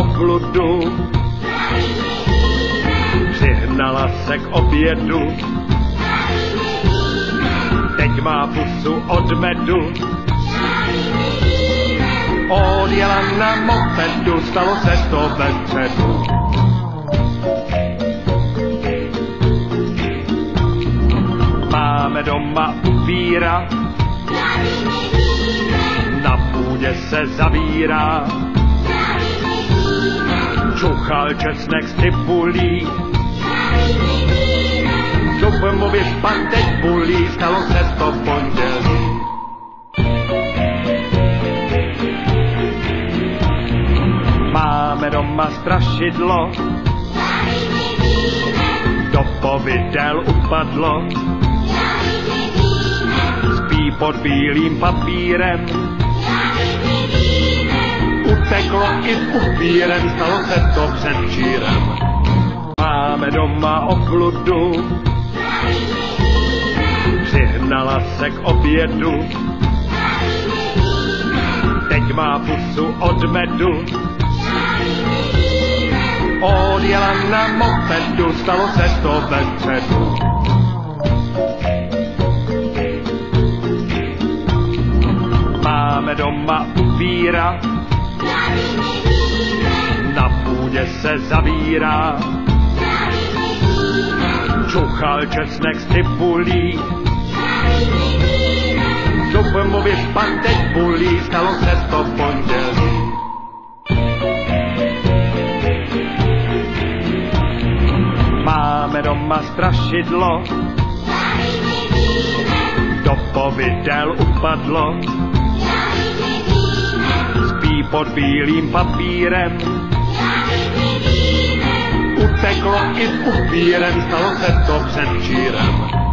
obludu. Přihnala se k obědu. Teď má pusu od medu. Odjela na mopedu, stalo se to ve středu. Máme doma upíra, na půdě se zavírá. Čuchal česnek z cibulí, vyšpan teď bulí, stalo se to v pondělí. Máme doma strašidlo, do povidel upadlo, spí pod bílým papírem, uteklo i s upírem, stalo se to předčírem. Máme doma obludu, přihnala se k obědu, teď má pusu od medu. Odjela na mopedu, stalo se to ve středu. Máme doma upíra, na půdě se zavírá. Čuchal česnek z cibulí, vyšpan teď bulí, stalo se to v pondělí. Máme doma strašidlo, do povidel upadlo, pod bílým papírem, uteklo i s upírem, stalo se to předčírem.